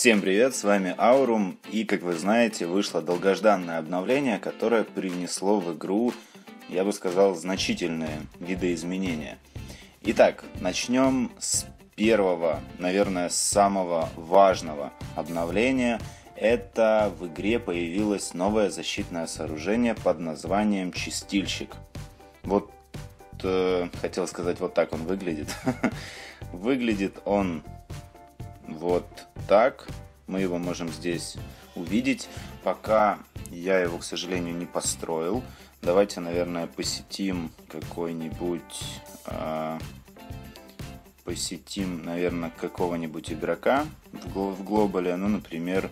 Всем привет, с вами Аурум, и, как вы знаете, вышло долгожданное обновление, которое принесло в игру, я бы сказал, значительные видоизменения. Итак, начнем с первого, наверное, самого важного обновления. Это в игре появилось новое защитное сооружение под названием Чистильщик. Вот, э, хотел сказать, вот так он выглядит. Выглядит он вот так. Мы его можем здесь увидеть. Пока я его, к сожалению, не построил. Давайте, наверное, посетим какой-нибудь... Э, посетим, наверное, какого-нибудь игрока в, в глобале. Ну, например,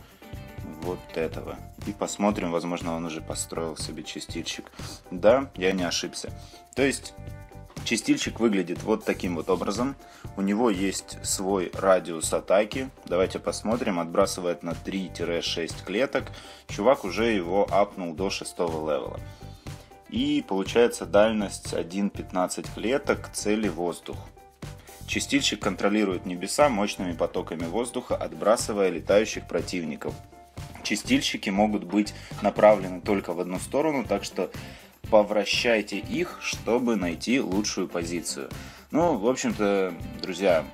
вот этого. И посмотрим, возможно, он уже построил себе чистильщик. Да, я не ошибся. То есть Чистильщик выглядит вот таким вот образом. У него есть свой радиус атаки. Давайте посмотрим. Отбрасывает на 3-6 клеток. Чувак уже его апнул до 6 левела. И получается дальность 1-15 клеток, цели воздух. Чистильщик контролирует небеса мощными потоками воздуха, отбрасывая летающих противников. Чистильщики могут быть направлены только в одну сторону, так что повращайте их, чтобы найти лучшую позицию. Ну, в общем-то, друзья,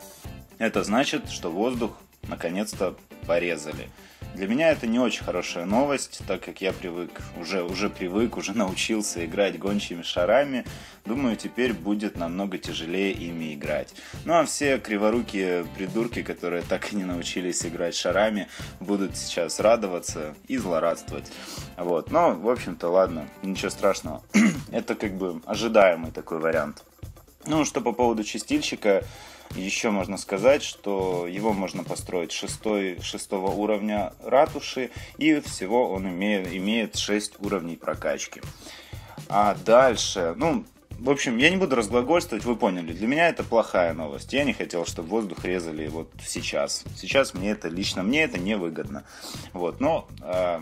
это значит, что воздух наконец-то порезали. Для меня это не очень хорошая новость, так как я привык, уже, уже привык, уже научился играть гончими шарами. Думаю, теперь будет намного тяжелее ими играть. Ну а все криворукие придурки, которые так и не научились играть шарами, будут сейчас радоваться и злорадствовать. Вот, но, в общем-то, ладно, ничего страшного. это как бы ожидаемый такой вариант. Ну, что по поводу чистильщика, еще можно сказать, что его можно построить 6, 6 уровня ратуши, и всего он имеет, имеет 6 уровней прокачки. А дальше, ну, в общем, я не буду разглагольствовать, вы поняли. Для меня это плохая новость. Я не хотел, чтобы воздух резали вот сейчас. Сейчас мне это лично мне это невыгодно. Вот, но э,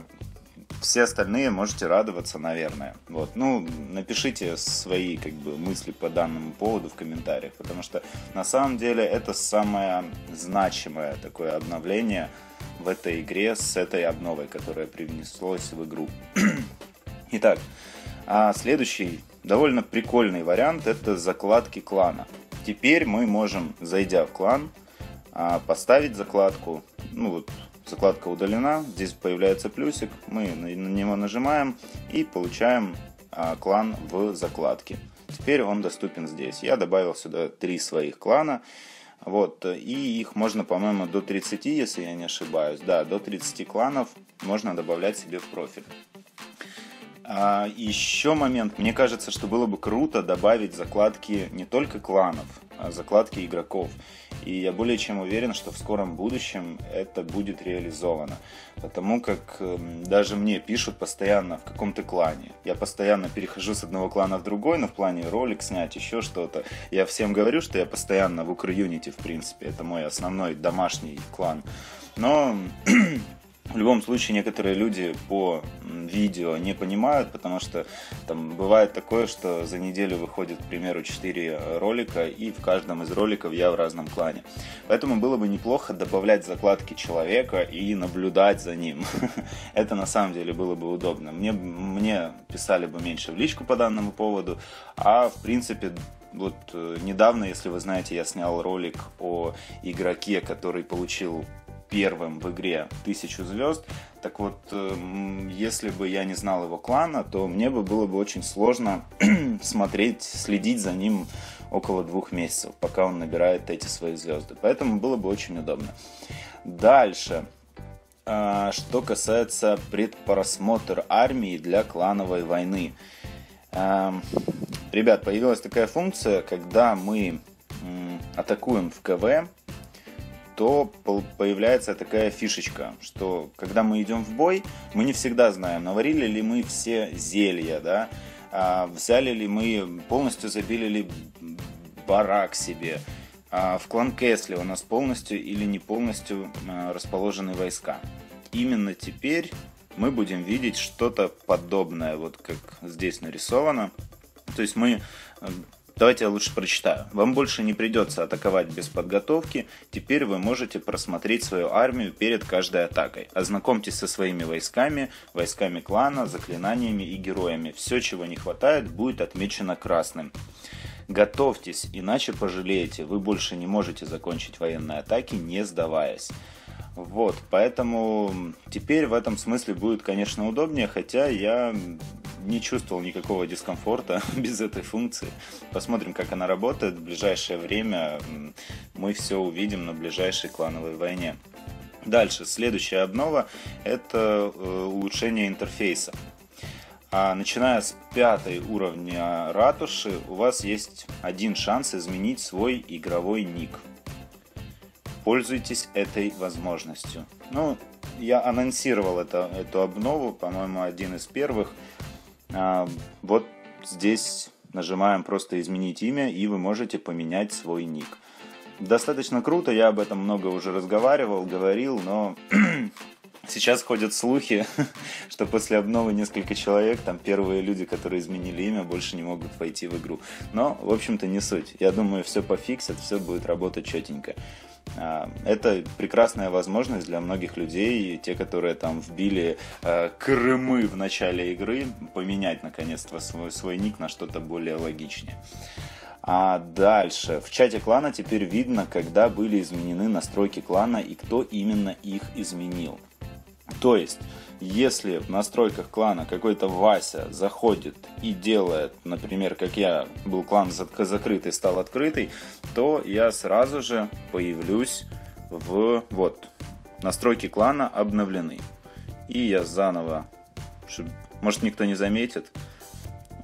все остальные можете радоваться, наверное. Вот. Ну, напишите свои как бы, мысли по данному поводу в комментариях, потому что на самом деле это самое значимое такое обновление в этой игре с этой обновой, которая привнеслась в игру. Итак, а следующий довольно прикольный вариант это закладки клана. Теперь мы можем, зайдя в клан, а, поставить закладку, ну вот закладка удалена, здесь появляется плюсик, мы на него нажимаем и получаем а, клан в закладке. Теперь он доступен здесь. Я добавил сюда три своих клана. Вот, и их можно, по-моему, до 30, если я не ошибаюсь. Да, до 30 кланов можно добавлять себе в профиль. А, еще момент. Мне кажется, что было бы круто добавить закладки не только кланов, а закладки игроков. И я более чем уверен, что в скором будущем это будет реализовано. Потому как эм, даже мне пишут постоянно в каком-то клане. Я постоянно перехожу с одного клана в другой, но в плане ролик снять, еще что-то. Я всем говорю, что я постоянно в Укрюнити, в принципе. Это мой основной домашний клан. Но В любом случае, некоторые люди по видео не понимают, потому что там бывает такое, что за неделю выходит, к примеру, 4 ролика, и в каждом из роликов я в разном клане. Поэтому было бы неплохо добавлять закладки человека и наблюдать за ним. Это на самом деле было бы удобно. Мне, мне писали бы меньше в личку по данному поводу, а в принципе вот э, недавно, если вы знаете, я снял ролик о игроке, который получил первым в игре тысячу звезд. Так вот, эм, если бы я не знал его клана, то мне бы было бы очень сложно смотреть, следить за ним около двух месяцев, пока он набирает эти свои звезды. Поэтому было бы очень удобно. Дальше. А, что касается предпросмотр армии для клановой войны. Эм, ребят, появилась такая функция, когда мы атакуем в КВ, то появляется такая фишечка, что когда мы идем в бой, мы не всегда знаем, наварили ли мы все зелья, да, а, взяли ли мы, полностью забили ли барак себе, а в клан Кесли у нас полностью или не полностью а, расположены войска. Именно теперь мы будем видеть что-то подобное, вот как здесь нарисовано. То есть мы Давайте я лучше прочитаю. Вам больше не придется атаковать без подготовки. Теперь вы можете просмотреть свою армию перед каждой атакой. Ознакомьтесь со своими войсками, войсками клана, заклинаниями и героями. Все, чего не хватает, будет отмечено красным. Готовьтесь, иначе пожалеете. Вы больше не можете закончить военные атаки, не сдаваясь. Вот, поэтому теперь в этом смысле будет, конечно, удобнее, хотя я не чувствовал никакого дискомфорта без этой функции. Посмотрим, как она работает. В ближайшее время мы все увидим на ближайшей клановой войне. Дальше, следующая обнова – это э, улучшение интерфейса. А начиная с пятой уровня ратуши, у вас есть один шанс изменить свой игровой ник – пользуйтесь этой возможностью. Ну, я анонсировал это, эту обнову, по-моему, один из первых. А, вот здесь нажимаем просто изменить имя, и вы можете поменять свой ник. Достаточно круто, я об этом много уже разговаривал, говорил, но сейчас ходят слухи, что после обновы несколько человек, там первые люди, которые изменили имя, больше не могут войти в игру. Но, в общем-то, не суть. Я думаю, все пофиксят, все будет работать четенько. А, это прекрасная возможность для многих людей, те, которые там вбили э, Крымы в начале игры, поменять наконец-то свой, свой ник на что-то более логичнее. А дальше. В чате клана теперь видно, когда были изменены настройки клана и кто именно их изменил. То есть, если в настройках клана какой-то Вася заходит и делает, например, как я был клан закрытый, стал открытый, то я сразу же появлюсь в... Вот, настройки клана обновлены. И я заново, может никто не заметит,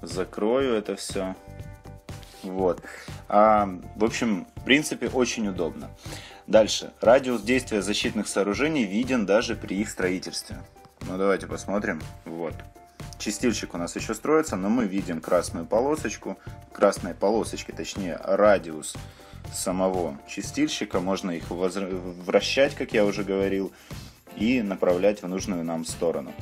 закрою это все. Вот. А, в общем, в принципе, очень удобно. Дальше. Радиус действия защитных сооружений виден даже при их строительстве. Ну давайте посмотрим. Вот. Чистильщик у нас еще строится, но мы видим красную полосочку. Красной полосочки, точнее радиус самого чистильщика. Можно их вращать, как я уже говорил, и направлять в нужную нам сторону.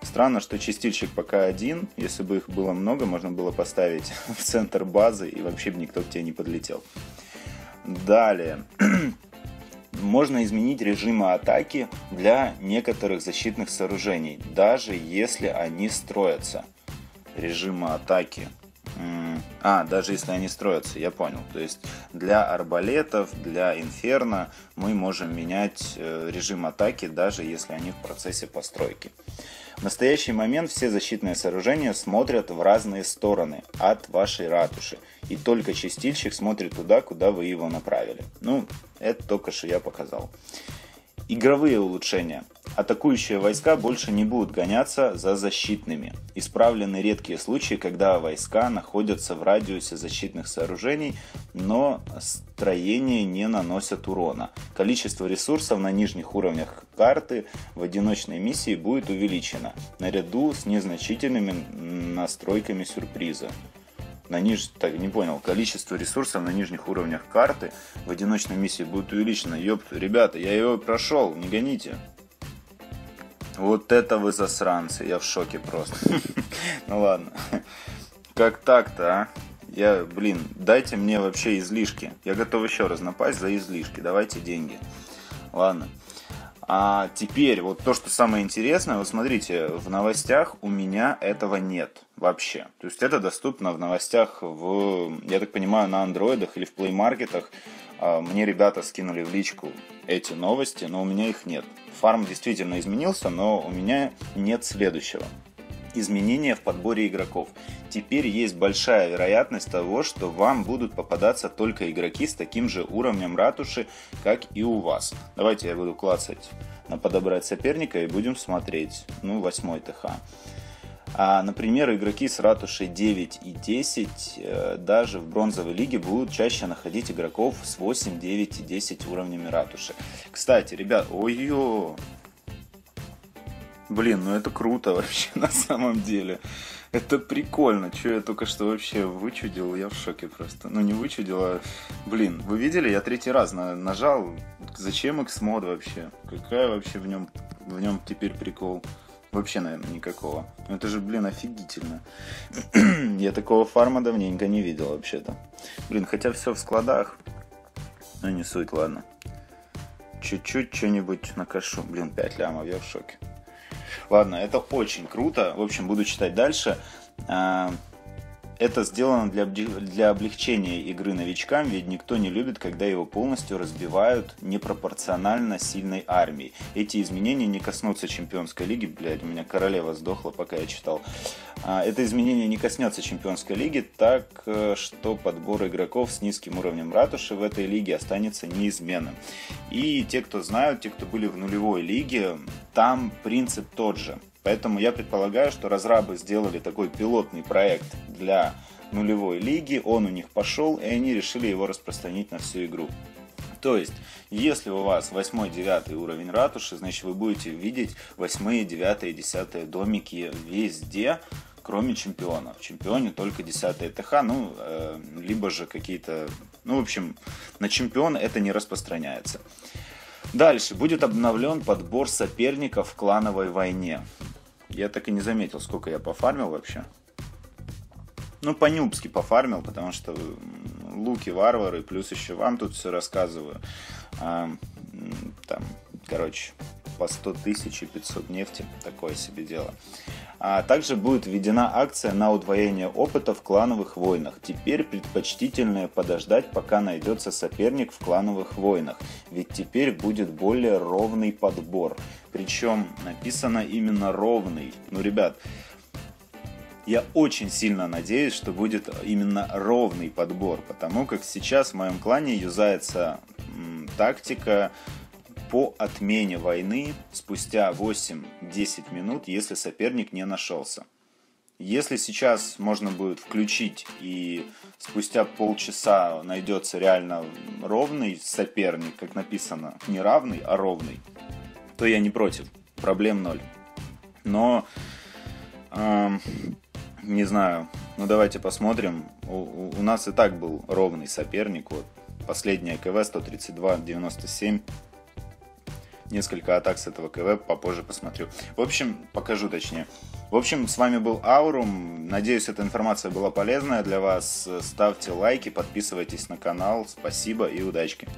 Странно, что чистильщик пока один. Если бы их было много, можно было поставить в центр базы, и вообще бы никто к тебе не подлетел. Далее. можно изменить режимы атаки для некоторых защитных сооружений, даже если они строятся. Режимы атаки. А, даже если они строятся, я понял. То есть для арбалетов, для инферно мы можем менять э, режим атаки, даже если они в процессе постройки. В настоящий момент все защитные сооружения смотрят в разные стороны от вашей ратуши, и только чистильщик смотрит туда, куда вы его направили. Ну, это только что я показал. Игровые улучшения. Атакующие войска больше не будут гоняться за защитными. Исправлены редкие случаи, когда войска находятся в радиусе защитных сооружений, но строения не наносят урона. Количество ресурсов на нижних уровнях карты в одиночной миссии будет увеличено, наряду с незначительными настройками сюрприза на ниж... так, не понял, количество ресурсов на нижних уровнях карты в одиночной миссии будет увеличено. Ёпт, ребята, я его прошел, не гоните. Вот это вы засранцы, я в шоке просто. Ну ладно. Как так-то, а? Я, блин, дайте мне вообще излишки. Я готов еще раз напасть за излишки. Давайте деньги. Ладно. А теперь, вот то, что самое интересное, вот смотрите, в новостях у меня этого нет вообще. То есть это доступно в новостях, в, я так понимаю, на андроидах или в плеймаркетах. А, мне ребята скинули в личку эти новости, но у меня их нет. Фарм действительно изменился, но у меня нет следующего изменения в подборе игроков. Теперь есть большая вероятность того, что вам будут попадаться только игроки с таким же уровнем ратуши, как и у вас. Давайте я буду клацать на подобрать соперника и будем смотреть. Ну, восьмой ТХ. А, например, игроки с ратушей 9 и 10 э, даже в бронзовой лиге будут чаще находить игроков с 8, 9 и 10 уровнями ратуши. Кстати, ребят, ой-ё, Блин, ну это круто вообще на самом деле. Это прикольно. Что я только что вообще вычудил, я в шоке просто. Ну не вычудил, а... Блин, вы видели, я третий раз на нажал. Зачем X-мод вообще? Какая вообще в нем, в нем теперь прикол? Вообще, наверное, никакого. Это же, блин, офигительно. Я такого фарма давненько не видел вообще-то. Блин, хотя все в складах. Ну, не суть, ладно. Чуть-чуть что-нибудь накашу. Блин, 5 лямов, я в шоке. Ладно, это очень круто. В общем, буду читать дальше. Это сделано для, для облегчения игры новичкам, ведь никто не любит, когда его полностью разбивают непропорционально сильной армией. Эти изменения не коснутся чемпионской лиги, блядь, у меня королева сдохла, пока я читал. А, это изменение не коснется чемпионской лиги, так э, что подбор игроков с низким уровнем ратуши в этой лиге останется неизменным. И те, кто знают, те, кто были в нулевой лиге, там принцип тот же – Поэтому я предполагаю, что разрабы сделали такой пилотный проект для нулевой лиги, он у них пошел, и они решили его распространить на всю игру. То есть, если у вас 8-9 уровень ратуши, значит вы будете видеть 8, 9, 10 домики везде, кроме чемпиона. В чемпионе только 10 ТХ, ну, э, либо же какие-то... Ну, в общем, на чемпион это не распространяется. Дальше. Будет обновлен подбор соперников в клановой войне. Я так и не заметил, сколько я пофармил вообще. Ну, по-нюбски пофармил, потому что луки, варвары, плюс еще вам тут все рассказываю. А, там, короче, по 100 тысяч и 500 нефти, такое себе дело. А также будет введена акция на удвоение опыта в клановых войнах. Теперь предпочтительнее подождать, пока найдется соперник в клановых войнах, ведь теперь будет более ровный подбор. Причем написано именно ровный. Ну, ребят, я очень сильно надеюсь, что будет именно ровный подбор, потому как сейчас в моем клане юзается м, тактика по отмене войны спустя 8-10 минут, если соперник не нашелся. Если сейчас можно будет включить и спустя полчаса найдется реально ровный соперник, как написано, не равный, а ровный, то я не против. Проблем ноль. Но, э, не знаю, ну давайте посмотрим. У, у нас и так был ровный соперник. Вот последняя КВ 132-97 несколько атак с этого КВ, попозже посмотрю. В общем, покажу точнее. В общем, с вами был Аурум. Надеюсь, эта информация была полезная для вас. Ставьте лайки, подписывайтесь на канал. Спасибо и удачки.